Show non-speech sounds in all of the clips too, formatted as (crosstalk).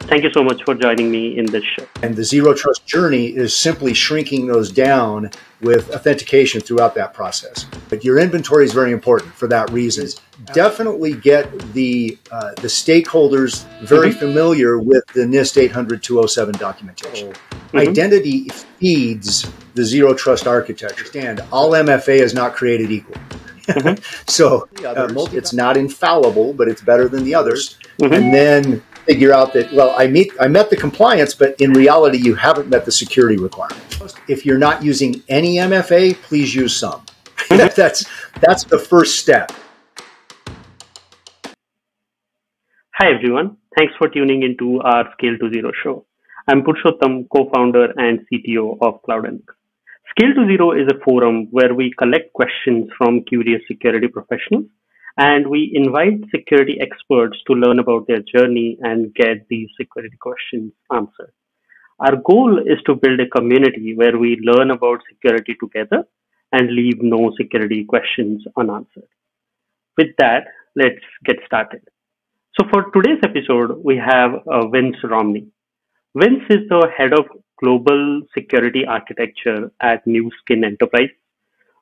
Thank you so much for joining me in this show. And the zero trust journey is simply shrinking those down with authentication throughout that process. But your inventory is very important for that reason. Definitely get the uh, the stakeholders very mm-hmm. familiar with the NIST 800 207 documentation. Mm-hmm. Identity feeds the zero trust architecture. And all MFA is not created equal. Mm-hmm. (laughs) so uh, it's not infallible, but it's better than the others. Mm-hmm. And then figure out that well i meet i met the compliance but in reality you haven't met the security requirements. If you're not using any mfa please use some. (laughs) That's that's the first step. Hi everyone. Thanks for tuning into our scale to zero show. I'm purushottam co-founder and cto of Cloudanix scale to zero is a forum where we collect questions from curious security professionals and we invite security experts to learn about their journey and get these security questions answered. Our goal is to build a community where we learn about security together and leave no security questions unanswered. With that, let's get started. So for today's episode, we have uh, Vince Romney. Vince is the head of global security architecture at Nu Skin Enterprise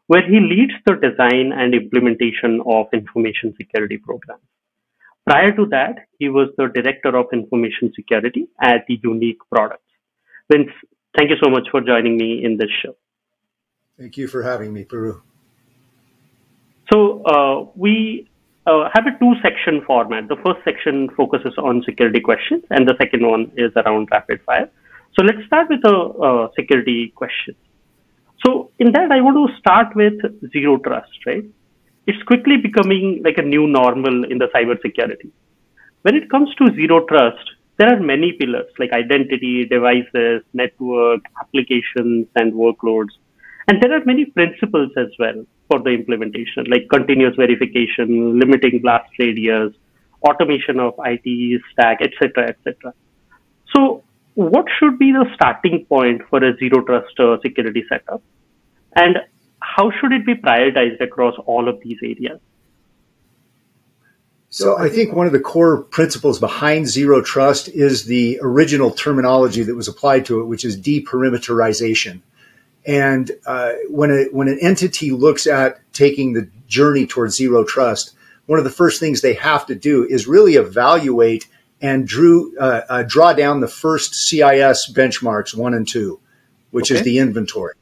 where he leads the design and implementation of information security programs. Prior to that, he was the director of information security at the Unique Products. Vince, thank you so much for joining me in this show. Thank you for having me, Peru. So uh, we uh, have a two-section format. The first section focuses on security questions, and the second one is around rapid fire. So let's start with a uh, security question. So in that, I want to start with zero trust, right? It's quickly becoming like a new normal in the cybersecurity. When it comes to zero trust, there are many pillars like identity, devices, network, applications, and workloads. And there are many principles as well for the implementation, like continuous verification, limiting blast radius, automation of IT stack, etc., etc. So what should be the starting point for a zero trust uh, security setup? And how should it be prioritized across all of these areas? So I think one of the core principles behind zero trust is the original terminology that was applied to it, which is deperimeterization. And uh, when a, when an entity looks at taking the journey towards zero trust, one of the first things they have to do is really evaluate and drew, uh, uh, draw down the first CIS benchmarks one and two, which okay. is the inventory.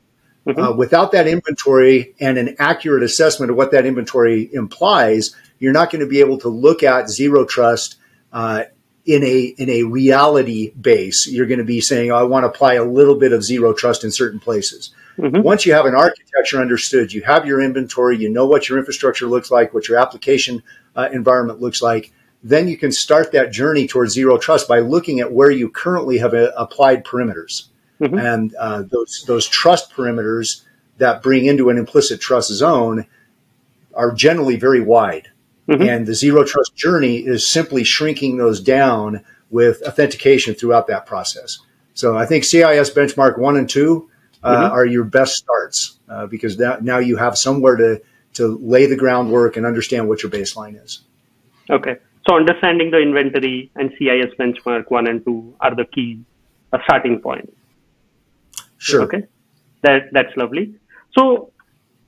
Mm-hmm. Uh, without that inventory and an accurate assessment of what that inventory implies, you're not going to be able to look at zero trust uh, in a in a reality base. You're going to be saying, oh, "I want to apply a little bit of zero trust in certain places." Mm-hmm. Once you have an architecture understood, you have your inventory, you know what your infrastructure looks like, what your application uh, environment looks like. Then you can start that journey towards zero trust by looking at where you currently have uh, applied perimeters. Mm-hmm. And uh, those those trust perimeters that bring into an implicit trust zone are generally very wide. Mm-hmm. And the zero trust journey is simply shrinking those down with authentication throughout that process. So I think CIS benchmark one and two uh, mm-hmm. are your best starts uh, because that, now you have somewhere to to lay the groundwork and understand what your baseline is. Okay. So understanding the inventory and CIS benchmark one and two are the key uh, starting points. Sure. Okay. That that's lovely. So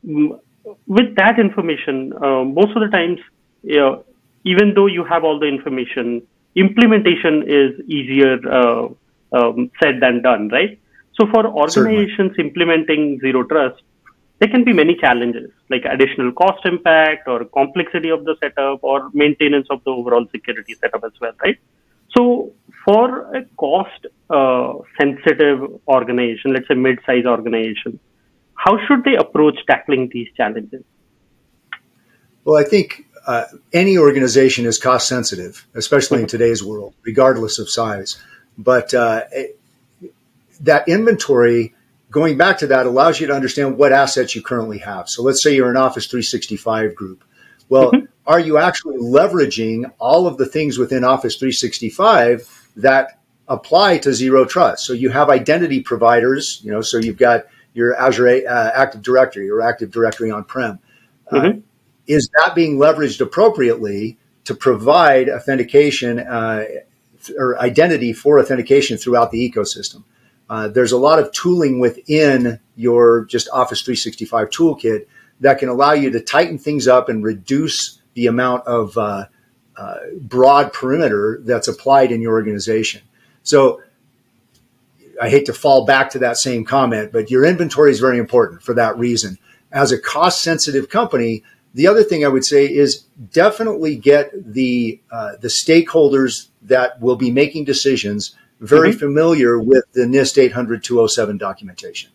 mm, with that information, uh, most of the times, you know, even though you have all the information, implementation is easier uh, um, said than done, right? So for organizations Certainly. implementing zero trust, there can be many challenges like additional cost impact or complexity of the setup or maintenance of the overall security setup as well, right? So for a cost uh, sensitive organization, let's say mid-size organization, how should they approach tackling these challenges? Well, I think uh, any organization is cost sensitive, especially in today's world, regardless of size. But uh, that inventory, going back to that, allows you to understand what assets you currently have. So let's say you're an Office 365 group. Well, mm-hmm. are you actually leveraging all of the things within Office 365 that apply to zero trust. So you have identity providers, you know, so you've got your Azure uh, Active Directory or Active Directory on prem. Uh, mm-hmm. is that being leveraged appropriately to provide authentication uh, or identity for authentication throughout the ecosystem. Uh, there's a lot of tooling within your just Office 365 toolkit that can allow you to tighten things up and reduce the amount of uh, uh, broad perimeter that's applied in your organization. So I hate to fall back to that same comment, but your inventory is very important for that reason. As a cost sensitive company, the other thing I would say is definitely get the uh, the stakeholders that will be making decisions very mm-hmm. familiar with the NIST 800 207 documentation.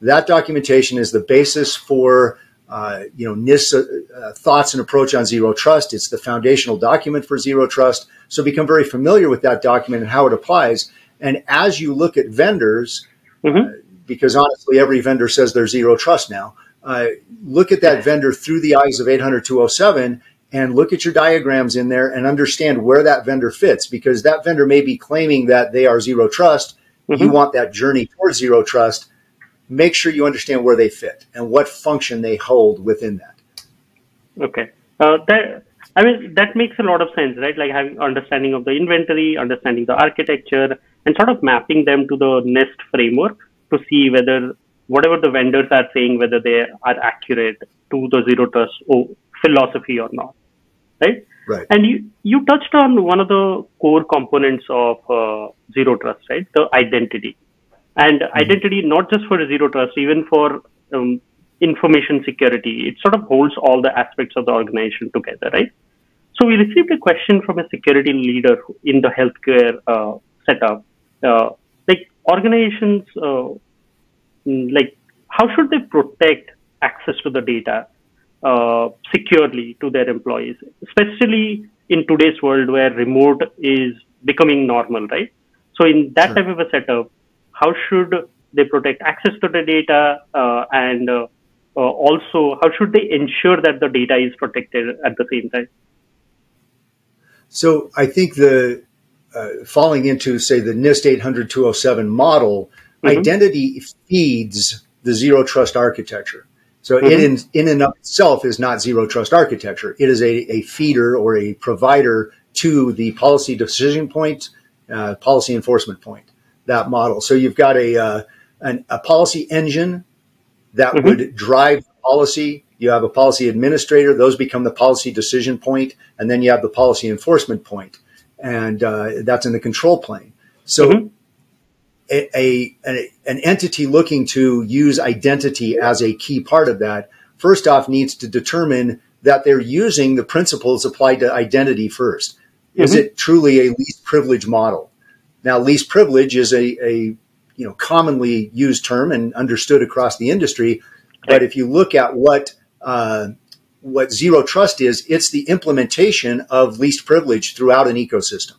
That documentation is the basis for uh, you know NIST uh, uh, thoughts and approach on zero trust. It's the foundational document for zero trust. So become very familiar with that document and how it applies. And as you look at vendors, mm-hmm. Uh, because honestly, every vendor says they're zero trust now. Uh, look at that vendor through the eyes of 800 207 and look at your diagrams in there and understand where that vendor fits because that vendor may be claiming that they are zero trust. Mm-hmm. You want that journey towards zero trust. Make sure you understand where they fit and what function they hold within that. Okay. Uh, that, I mean, that makes a lot of sense, right? Like having understanding of the inventory, understanding the architecture, and sort of mapping them to the NIST framework to see whether whatever the vendors are saying, whether they are accurate to the zero trust philosophy or not right? Right. And you, you touched on one of the core components of uh, zero trust, right? The identity. And mm-hmm. identity, not just for zero trust, even for um, information security, it sort of holds all the aspects of the organization together, right? So we received a question from a security leader in the healthcare uh, setup. Uh, like organizations, uh, mm, like how should they protect access to the data uh, securely to their employees, especially in today's world where remote is becoming normal, right? So in that sure. type of a setup, how should they protect access to the data uh, and uh, uh also how should they ensure that the data is protected at the same time? So I think the uh, falling into say the NIST 800 207 model, mm-hmm. identity feeds the zero trust architecture. So mm-hmm. it in, in and of itself is not zero trust architecture. It is a, a feeder or a provider to the policy decision point, uh, policy enforcement point, that model. So you've got a, uh, an, a policy engine that mm-hmm. would drive policy. You have a policy administrator; those become the policy decision point, and then you have the policy enforcement point, and uh, that's in the control plane. So mm-hmm a, a, an entity looking to use identity as a key part of that, first off, needs to determine that they're using the principles applied to identity 1st mm-hmm. Is it truly a least privilege model? Now, least privilege is a, a you know commonly used term and understood across the industry. But if you look at what uh, what zero trust is, it's the implementation of least privilege throughout an ecosystem.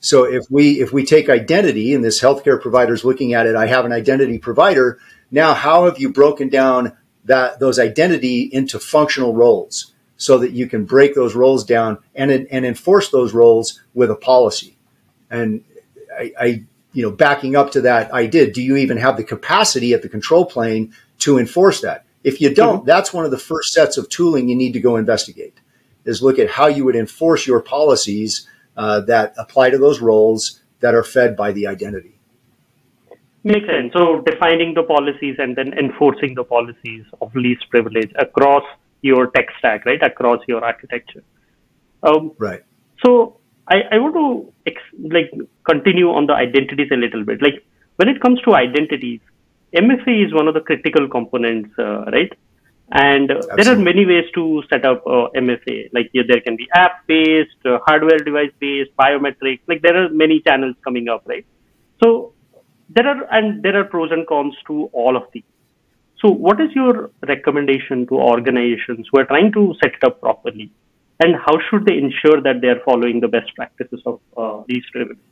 So if we if we take identity and this healthcare provider is looking at it, I have an identity provider. Now, how have you broken down that those identity into functional roles so that you can break those roles down and and enforce those roles with a policy? And I, I you know backing up to that I did. Do you even have the capacity at the control plane to enforce that? If you don't, mm-hmm. that's one of the first sets of tooling you need to go investigate. Is look at how you would enforce your policies uh, that apply to those roles that are fed by the identity. Makes sense. So defining the policies and then enforcing the policies of least privilege across your tech stack, right? Across your architecture. Um, right. So I, I want to ex- like continue on the identities a little bit. Like when it comes to identities, MFA is one of the critical components, uh, right? And uh, there are many ways to set up uh, MFA. Like yeah, there can be app based, uh, hardware device based, biometric. Like there are many channels coming up, right? So there are and there are pros and cons to all of these. So what is your recommendation to organizations who are trying to set it up properly, and how should they ensure that they are following the best practices of uh, these privileges?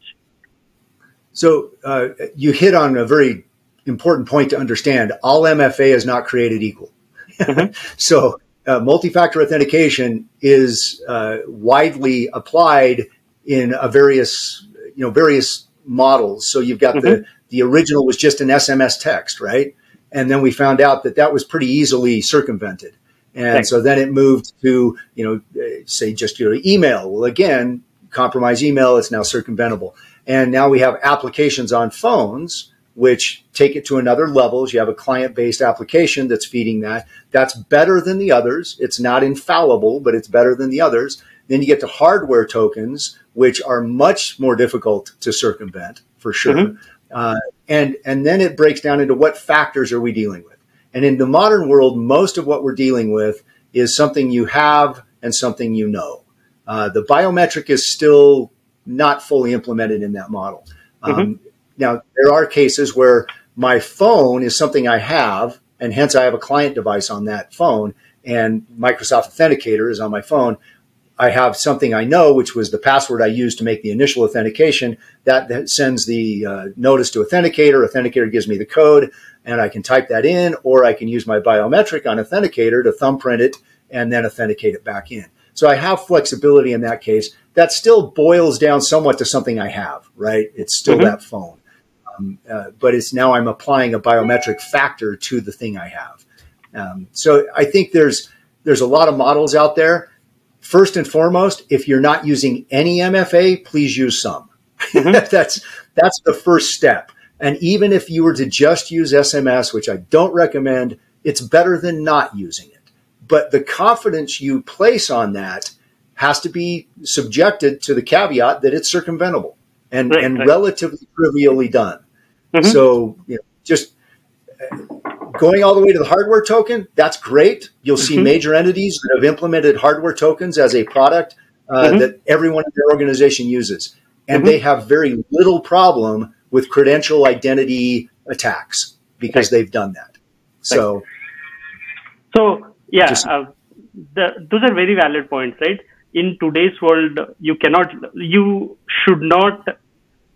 So uh, you hit on a very important point to understand. All MFA is not created equal. Mm-hmm. (laughs) so uh, multi-factor authentication is uh, widely applied in a various you know various models. So you've got mm-hmm. the the original was just an SMS text, right? And then we found out that that was pretty easily circumvented. And so then it moved to you know say just your email. Well, again, compromise email, it's now circumventable. And now we have applications on phones which take it to another level. You have a client based application that's feeding that. That's better than the others. It's not infallible, but it's better than the others. Then you get to hardware tokens, which are much more difficult to circumvent for sure. Mm-hmm. Uh, and, and then it breaks down into what factors are we dealing with? And in the modern world, most of what we're dealing with is something you have and something you know. Uh, the biometric is still not fully implemented in that model. Mm-hmm. Now, there are cases where my phone is something I have, and hence I have a client device on that phone, and Microsoft Authenticator is on my phone. I have something I know, which was the password I used to make the initial authentication. That, that sends the uh, notice to Authenticator. Authenticator gives me the code, and I can type that in, or I can use my biometric on Authenticator to thumbprint it and then authenticate it back in. So I have flexibility in that case. That still boils down somewhat to something I have, right? It's still mm-hmm. that phone. Um, uh, but it's now I'm applying a biometric factor to the thing I have. Um, so I think there's there's a lot of models out there. First and foremost, if you're not using any MFA, please use some. Mm-hmm. (laughs) that's that's the first step. And even if you were to just use SMS, which I don't recommend, it's better than not using it. But the confidence you place on that has to be subjected to the caveat that it's circumventable and, right, and right. relatively trivially done. Mm-hmm. So you know, just uh, going all the way to the hardware token, that's great. You'll see mm-hmm. major entities that have implemented hardware tokens as a product uh, mm-hmm. that everyone in their organization uses. And mm-hmm. they have very little problem with credential identity attacks because they've done that. So, so yeah, just, uh, the, those are very valid points, right? In today's world, you cannot, you should not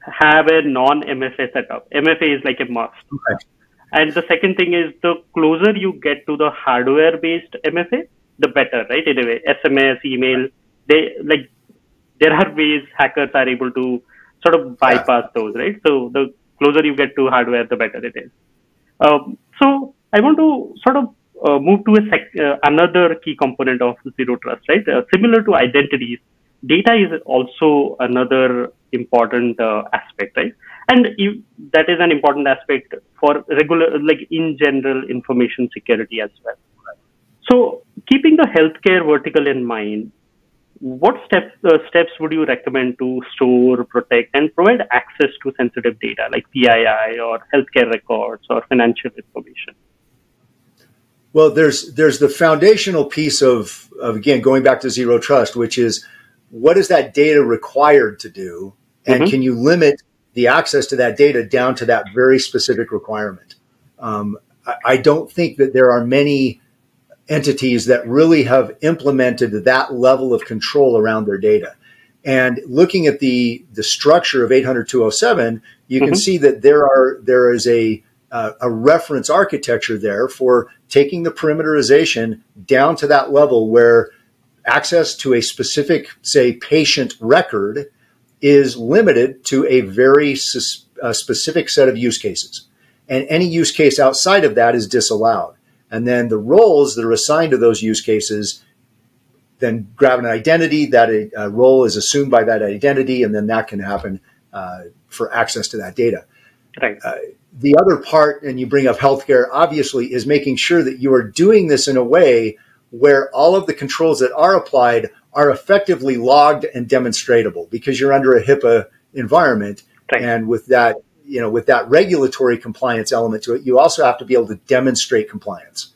have a non-MFA setup. MFA is like a must. Okay. And the second thing is the closer you get to the hardware-based MFA, the better, right? In a way, SMS, email, they like there are ways hackers are able to sort of bypass yeah. those, right? So the closer you get to hardware, the better it is. Um, so I want to sort of uh, move to a sec- uh, another key component of zero trust, right? Uh, similar to identities, data is also another important uh, aspect, right? And that is an important aspect for regular, like in general, information security as well. So, keeping the healthcare vertical in mind, what steps uh, steps would you recommend to store, protect, and provide access to sensitive data like PII or healthcare records or financial information? Well, there's there's the foundational piece of, of again going back to zero trust, which is what is that data required to do, and mm-hmm. can you limit the access to that data down to that very specific requirement? Um, I, I don't think that there are many entities that really have implemented that level of control around their data. And looking at the the structure of 802.07, you can mm-hmm. see that there are there is a uh, a reference architecture there for taking the perimeterization down to that level where access to a specific, say, patient record is limited to a very a specific set of use cases. And any use case outside of that is disallowed. And then the roles that are assigned to those use cases then grab an identity, that a, a role is assumed by that identity, and then that can happen uh, for access to that data. Right. Uh, the other part, and you bring up healthcare, obviously, is making sure that you are doing this in a way where all of the controls that are applied are effectively logged and demonstratable because you're under a HIPAA environment. Right. And with that, you know, with that regulatory compliance element to it, you also have to be able to demonstrate compliance.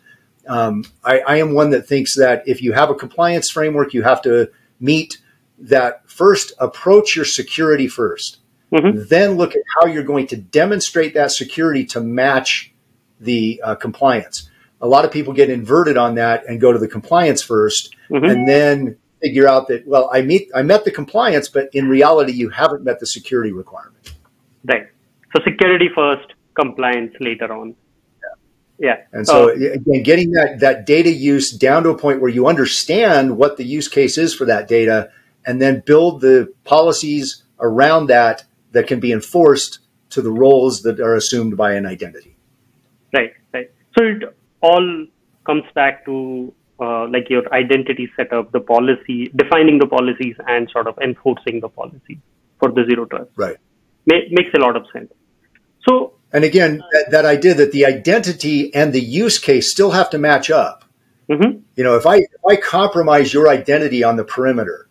Um, I, I am one that thinks that if you have a compliance framework, you have to meet that first approach your security 1st mm-hmm. then look at how you're going to demonstrate that security to match the uh, compliance a lot of people get inverted on that and go to the compliance 1st mm-hmm. and then figure out that well I meet I met the compliance but in reality you haven't met the security requirement. Right. So security first, compliance later on. Yeah. yeah. And so uh, again getting that that data use down to a point where you understand what the use case is for that data and then build the policies around that that can be enforced to the roles that are assumed by an identity. Right, right. So it all comes back to uh, like your identity setup, the policy, defining the policies, and sort of enforcing the policy for the zero trust. Right. Ma- makes a lot of sense. So, and again, that, that, idea that the identity and the use case still have to match up. Mm-hmm. You know, if I if I compromise your identity on the perimeter,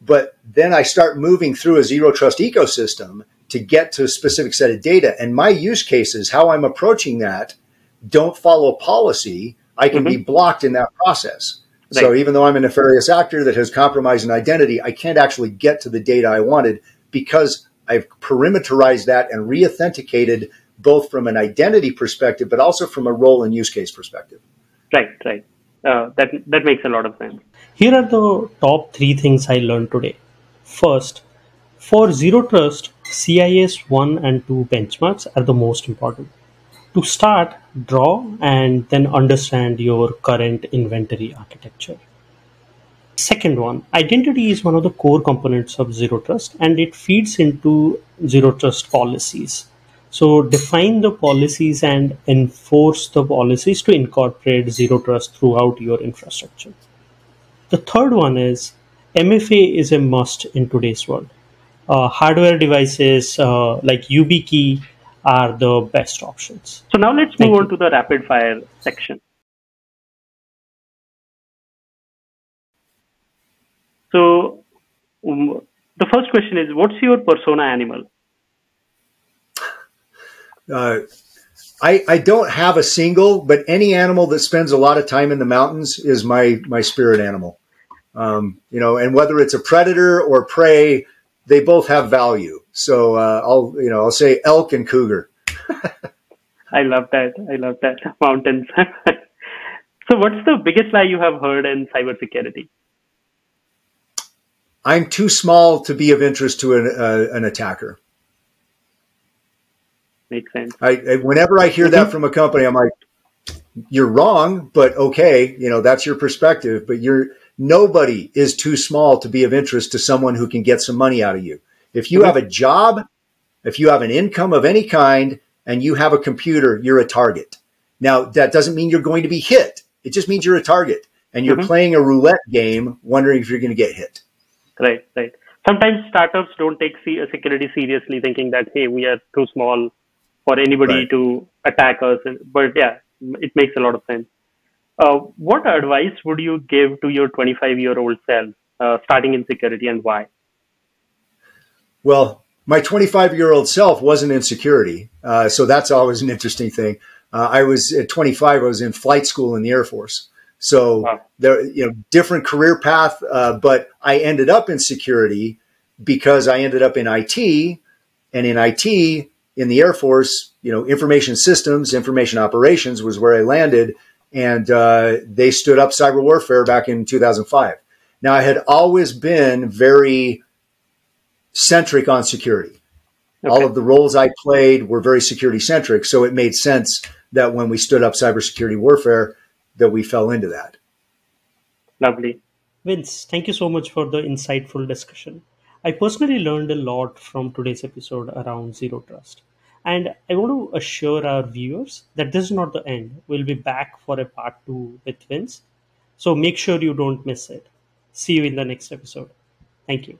but then I start moving through a zero trust ecosystem to get to a specific set of data, and my use cases, how I'm approaching that, don't follow policy I can mm-hmm. be blocked in that process. Right. So even though I'm a nefarious actor that has compromised an identity, I can't actually get to the data I wanted because I've perimeterized that and re-authenticated both from an identity perspective, but also from a role and use case perspective. Right, right. Uh, that that makes a lot of sense. Here are the top three things I learned today. First, for zero trust, CIS 1 and 2 benchmarks are the most important to start, draw and then understand your current inventory architecture. Second one, identity is one of the core components of Zero Trust and it feeds into Zero Trust policies. So define the policies and enforce the policies to incorporate Zero Trust throughout your infrastructure. The third one is MFA is a must in today's world. Uh, hardware devices uh, like YubiKey are the best options. So now let's Thank move you. on to the rapid fire section. So um, the first question is, what's your persona animal? Uh, I, I don't have a single, but any animal that spends a lot of time in the mountains is my, my spirit animal. Um, you know, and whether it's a predator or prey, they both have value. So uh, I'll you know I'll say elk and cougar. (laughs) I love that. I love that mountains. (laughs) so what's the biggest lie you have heard in cybersecurity? I'm too small to be of interest to an, uh, an attacker. Makes sense. I, I whenever I hear that from a company, I'm like, you're wrong, but okay, you know that's your perspective. But you're nobody is too small to be of interest to someone who can get some money out of you. If you have a job, if you have an income of any kind, and you have a computer, you're a target. Now, that doesn't mean you're going to be hit. It just means you're a target and you're mm-hmm. playing a roulette game wondering if you're going to get hit. Right, right. Sometimes startups don't take security seriously, thinking that, hey, we are too small for anybody right. to attack us. But yeah, it makes a lot of sense. Uh, what advice would you give to your 25 year old self uh, starting in security and why? Well, my 25 year old self wasn't in security. Uh, so that's always an interesting thing. Uh, I was at 25, I was in flight school in the Air Force. So wow. there, you know, different career path, uh, but I ended up in security because I ended up in IT and in IT in the Air Force, you know, information systems, information operations was where I landed and uh, they stood up cyber warfare back in 2005. Now I had always been very centric on security. Okay. All of the roles I played were very security centric, so it made sense that when we stood up cybersecurity warfare, that we fell into that. Lovely. Vince, thank you so much for the insightful discussion. I personally learned a lot from today's episode around zero trust. And I want to assure our viewers that this is not the end. We'll be back for a part two with Vince. So make sure you don't miss it. See you in the next episode. Thank you.